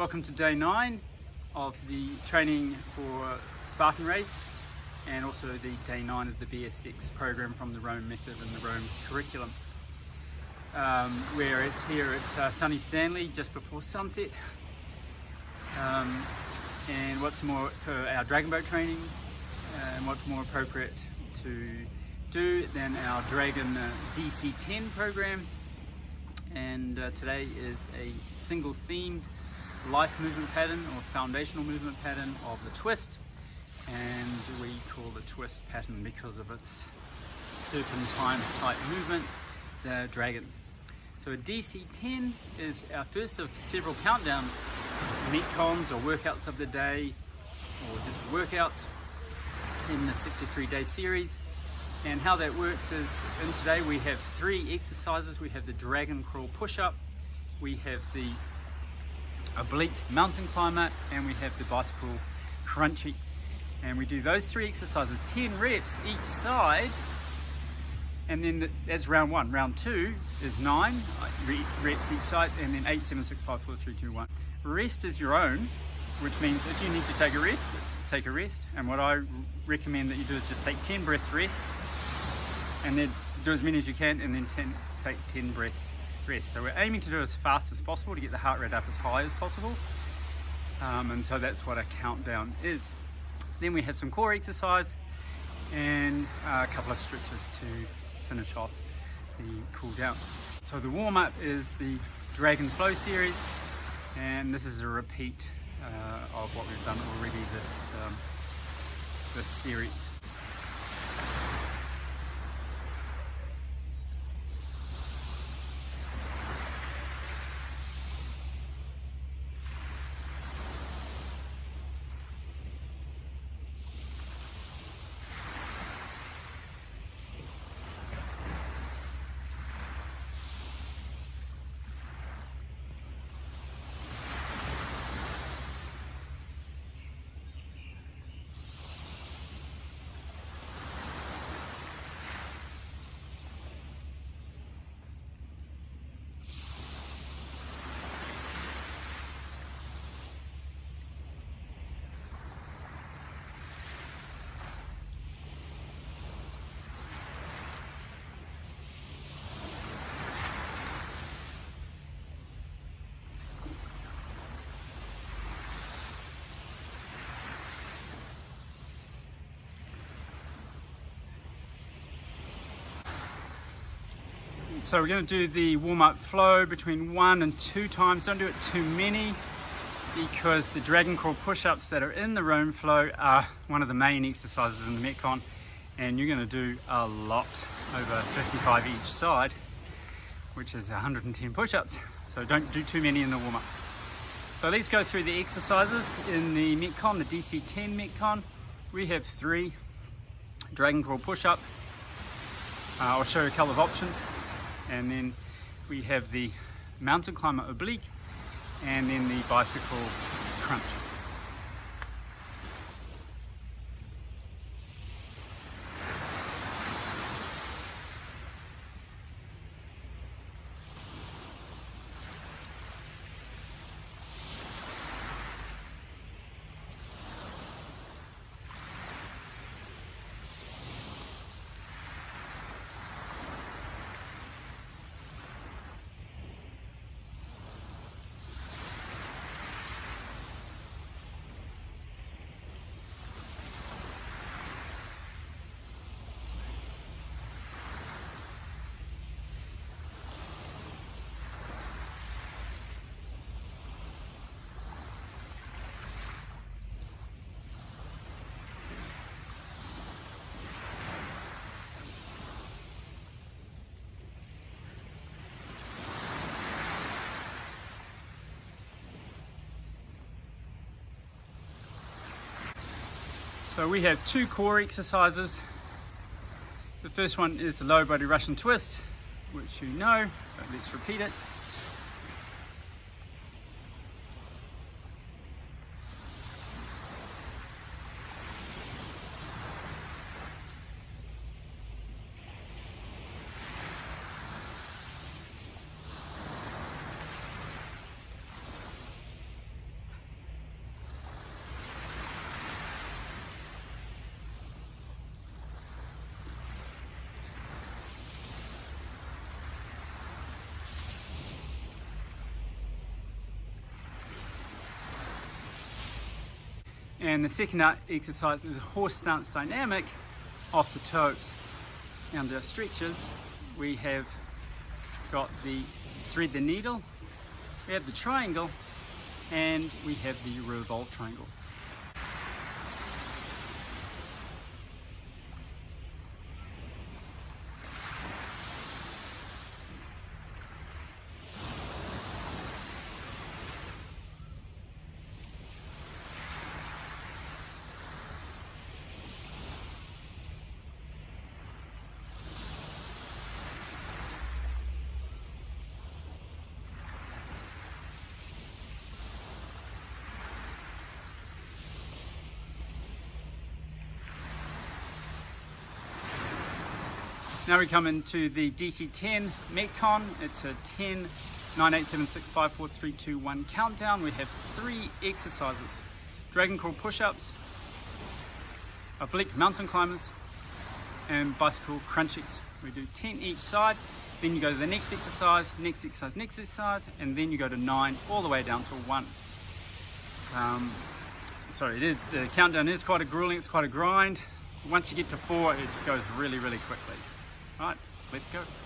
Welcome to day nine of the training for Spartan Race and also the day nine of the BSX program from the Roam method and the Roam curriculum. Um, we're at, here at uh, Sunny Stanley just before sunset. Um, and what's more for our dragon boat training uh, and what's more appropriate to do than our Dragon uh, DC-10 program and uh, today is a single themed life movement pattern or foundational movement pattern of the twist and we call the twist pattern because of its serpentine type movement the dragon so a DC-10 is our first of several countdown metcons or workouts of the day or just workouts in the 63 day series and how that works is in today we have three exercises. We have the dragon crawl push-up, we have the oblique mountain climber, and we have the bicycle crunchy. And we do those three exercises, 10 reps each side, and then that's round one. Round two is nine reps each side, and then eight, seven, six, five, four, three, two, one. Rest is your own, which means if you need to take a rest, take a rest. And what I recommend that you do is just take 10 breaths rest, and then do as many as you can and then 10, take 10 breaths rest. So we're aiming to do as fast as possible to get the heart rate up as high as possible. Um, and so that's what a countdown is. Then we have some core exercise and a couple of stretches to finish off the cool down. So the warm up is the Dragon Flow series and this is a repeat uh, of what we've done already this, um, this series. So we're going to do the warm-up flow between one and two times. Don't do it too many because the dragon crawl push-ups that are in the Roam flow are one of the main exercises in the Metcon and you're going to do a lot over 55 each side which is 110 push-ups so don't do too many in the warm-up. So let's go through the exercises in the Metcon, the DC-10 Metcon. We have three dragon crawl push-up. Uh, I'll show you a couple of options and then we have the mountain climber oblique and then the bicycle crunch. So we have two core exercises. The first one is the low body Russian twist, which you know, but let's repeat it. And the second exercise is a horse stance dynamic off the toes. Under our stretches, we have got the thread the needle, we have the triangle, and we have the revolve triangle. Now we come into the DC10 Metcon. It's a 10, 9, 8, 7, 6, 5, 4, 3, 2, 1 countdown. We have three exercises. Dragon crawl push-ups, oblique mountain climbers, and bicycle crunchies. We do 10 each side, then you go to the next exercise, next exercise, next exercise, and then you go to nine, all the way down to one. Um, sorry, the countdown is quite a grueling, it's quite a grind. Once you get to four, it goes really, really quickly. Right, let's go.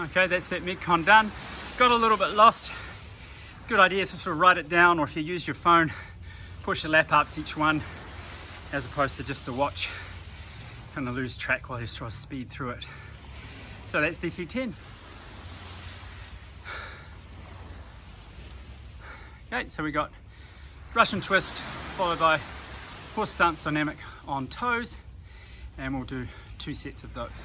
Okay, that's that Metcon done. Got a little bit lost. It's a good idea to sort of write it down or if you use your phone, push a lap up to each one as opposed to just the watch. Kind of lose track while you sort of speed through it. So that's DC10. Okay, so we got Russian twist followed by horse stance dynamic on toes and we'll do two sets of those.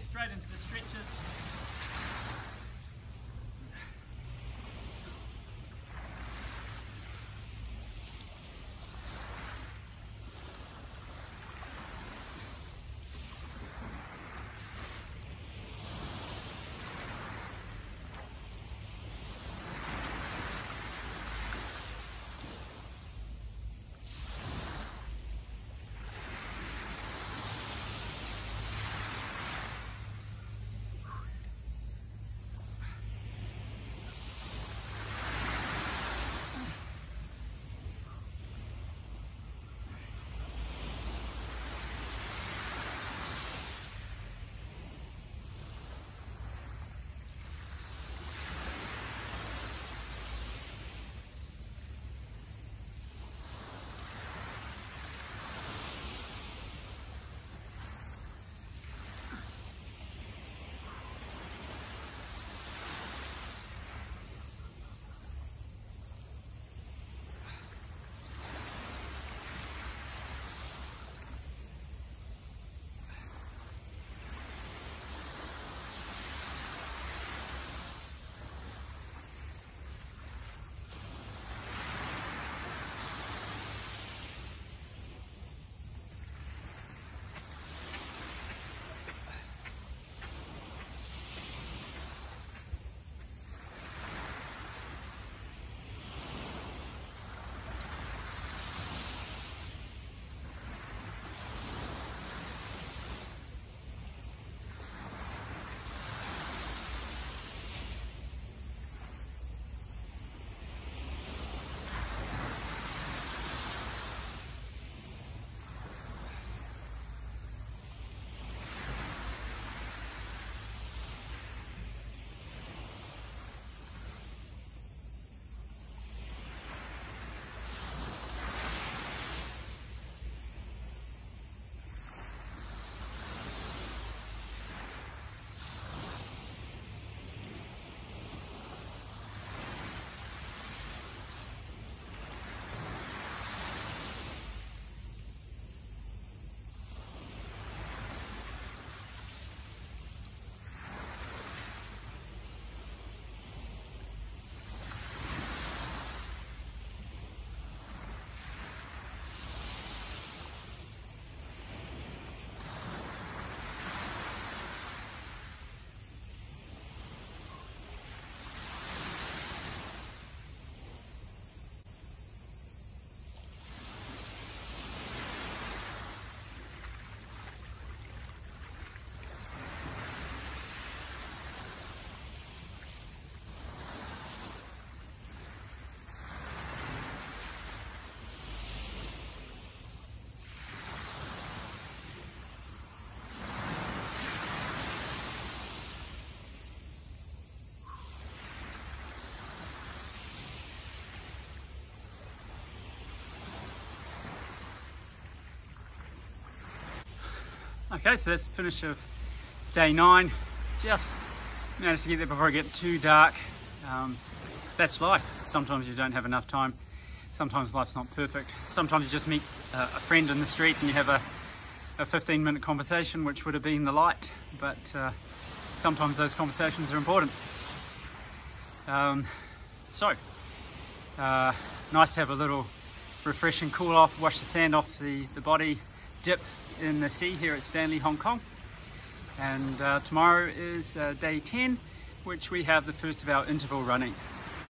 Straight into the stretches. Okay, so that's the finish of day nine. Just managed to get there before it get too dark. Um, that's life. Sometimes you don't have enough time. Sometimes life's not perfect. Sometimes you just meet uh, a friend in the street and you have a, a 15 minute conversation, which would have been the light. But uh, sometimes those conversations are important. Um, so, uh, nice to have a little refreshing cool off, wash the sand off the, the body, dip in the sea here at Stanley, Hong Kong. And uh, tomorrow is uh, day 10, which we have the first of our interval running.